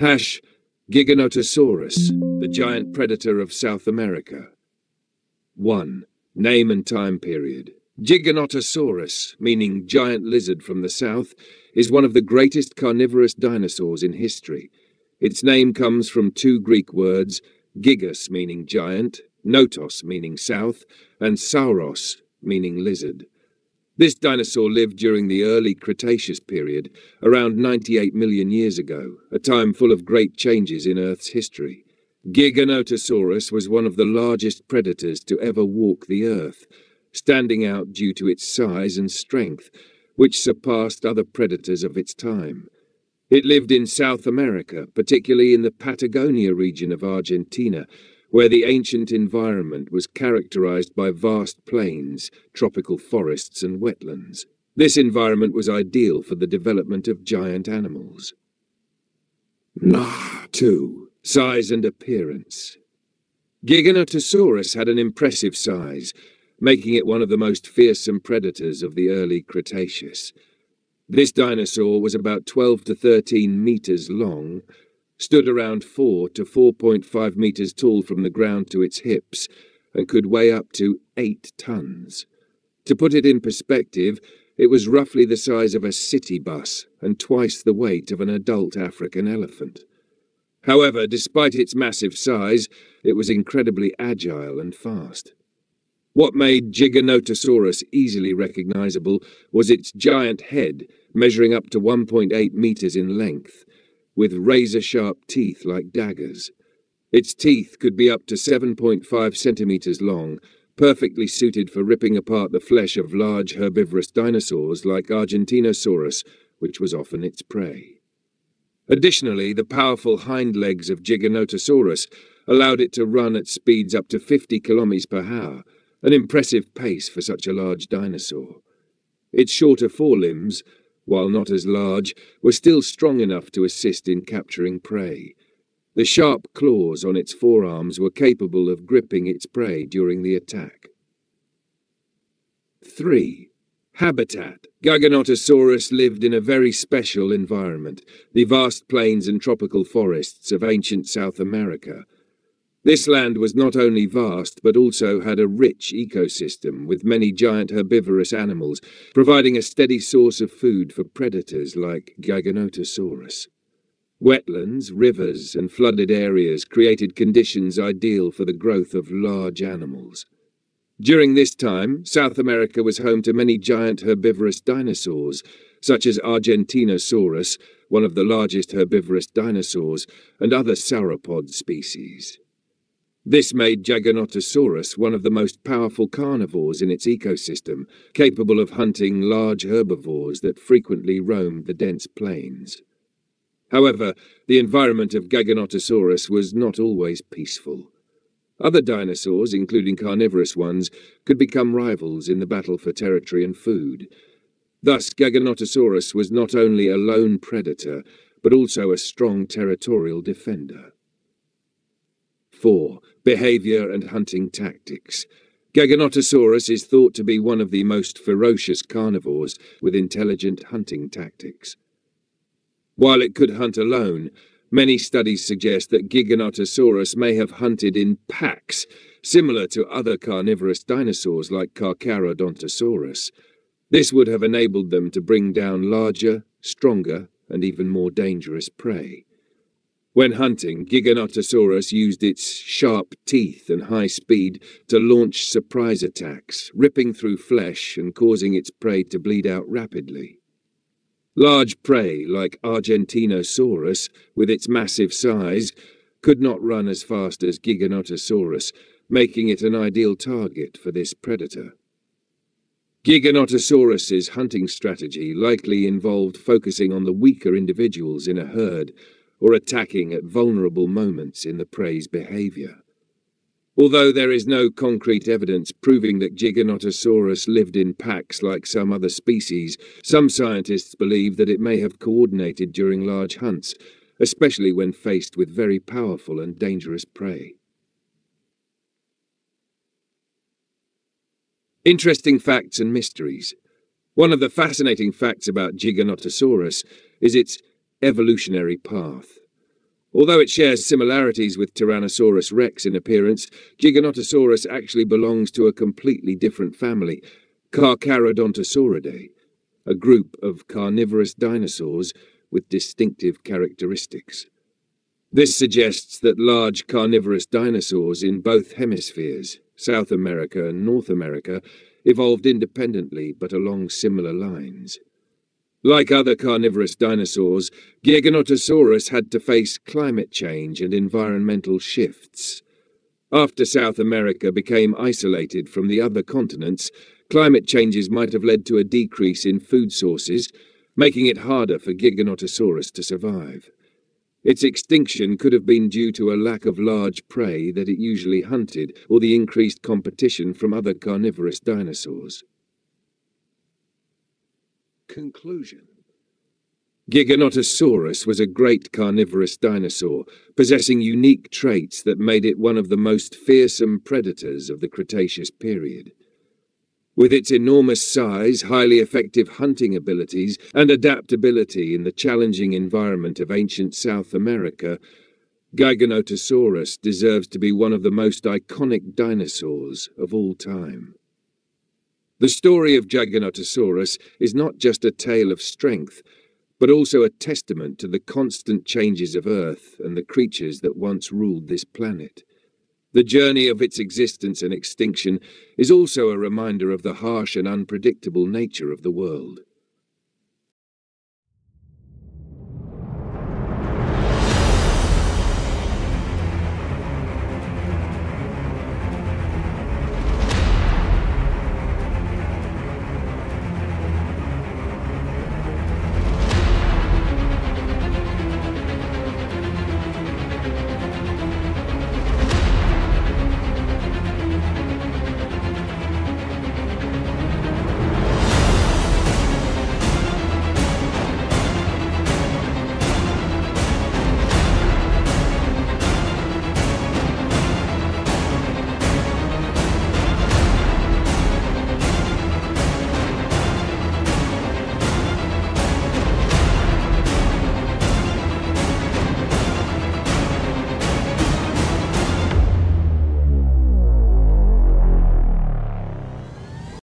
Hash Giganotosaurus, the giant predator of South America. 1. Name and time period. Giganotosaurus, meaning giant lizard from the south, is one of the greatest carnivorous dinosaurs in history. Its name comes from two Greek words, gigas meaning giant, notos meaning south, and sauros meaning lizard. This dinosaur lived during the early Cretaceous period, around 98 million years ago, a time full of great changes in Earth's history. Giganotosaurus was one of the largest predators to ever walk the Earth, standing out due to its size and strength, which surpassed other predators of its time. It lived in South America, particularly in the Patagonia region of Argentina, where the ancient environment was characterized by vast plains, tropical forests, and wetlands. This environment was ideal for the development of giant animals. Nah, 2. Size and appearance. Giganotosaurus had an impressive size, making it one of the most fearsome predators of the early Cretaceous. This dinosaur was about 12 to 13 meters long, stood around 4 to 4.5 metres tall from the ground to its hips, and could weigh up to 8 tons. To put it in perspective, it was roughly the size of a city bus and twice the weight of an adult African elephant. However, despite its massive size, it was incredibly agile and fast. What made Giganotosaurus easily recognizable was its giant head, measuring up to 1.8 meters in length, with razor-sharp teeth like daggers. Its teeth could be up to 7.5 centimeters long, perfectly suited for ripping apart the flesh of large herbivorous dinosaurs like Argentinosaurus, which was often its prey. Additionally, the powerful hind legs of Giganotosaurus allowed it to run at speeds up to 50 kilometers per hour, an impressive pace for such a large dinosaur. Its shorter forelimbs while not as large, were still strong enough to assist in capturing prey. The sharp claws on its forearms were capable of gripping its prey during the attack. 3. Habitat. Giganotosaurus lived in a very special environment, the vast plains and tropical forests of ancient South America. This land was not only vast, but also had a rich ecosystem with many giant herbivorous animals, providing a steady source of food for predators like Giganotosaurus. Wetlands, rivers, and flooded areas created conditions ideal for the growth of large animals. During this time, South America was home to many giant herbivorous dinosaurs, such as Argentinosaurus, one of the largest herbivorous dinosaurs, and other sauropod species. This made Giganotosaurus one of the most powerful carnivores in its ecosystem, capable of hunting large herbivores that frequently roamed the dense plains. However, the environment of Giganotosaurus was not always peaceful. Other dinosaurs, including carnivorous ones, could become rivals in the battle for territory and food. Thus, Giganotosaurus was not only a lone predator, but also a strong territorial defender. 4. Behavior and hunting tactics. Giganotosaurus is thought to be one of the most ferocious carnivores with intelligent hunting tactics. While it could hunt alone, many studies suggest that Giganotosaurus may have hunted in packs, similar to other carnivorous dinosaurs like Carcharodontosaurus. This would have enabled them to bring down larger, stronger, and even more dangerous prey. When hunting, Giganotosaurus used its sharp teeth and high speed to launch surprise attacks, ripping through flesh and causing its prey to bleed out rapidly. Large prey, like Argentinosaurus, with its massive size, could not run as fast as Giganotosaurus, making it an ideal target for this predator. Giganotosaurus's hunting strategy likely involved focusing on the weaker individuals in a herd, or attacking at vulnerable moments in the prey's behavior. Although there is no concrete evidence proving that Giganotosaurus lived in packs like some other species, some scientists believe that it may have coordinated during large hunts, especially when faced with very powerful and dangerous prey. Interesting facts and mysteries. One of the fascinating facts about Giganotosaurus is its evolutionary path. Although it shares similarities with Tyrannosaurus rex in appearance, Giganotosaurus actually belongs to a completely different family, Carcharodontosauridae, a group of carnivorous dinosaurs with distinctive characteristics. This suggests that large carnivorous dinosaurs in both hemispheres, South America and North America, evolved independently but along similar lines. Like other carnivorous dinosaurs, Giganotosaurus had to face climate change and environmental shifts. After South America became isolated from the other continents, climate changes might have led to a decrease in food sources, making it harder for Giganotosaurus to survive. Its extinction could have been due to a lack of large prey that it usually hunted, or the increased competition from other carnivorous dinosaurs. Conclusion Giganotosaurus was a great carnivorous dinosaur, possessing unique traits that made it one of the most fearsome predators of the Cretaceous period. With its enormous size, highly effective hunting abilities, and adaptability in the challenging environment of ancient South America, Giganotosaurus deserves to be one of the most iconic dinosaurs of all time. The story of Giganotosaurus is not just a tale of strength, but also a testament to the constant changes of Earth and the creatures that once ruled this planet. The journey of its existence and extinction is also a reminder of the harsh and unpredictable nature of the world.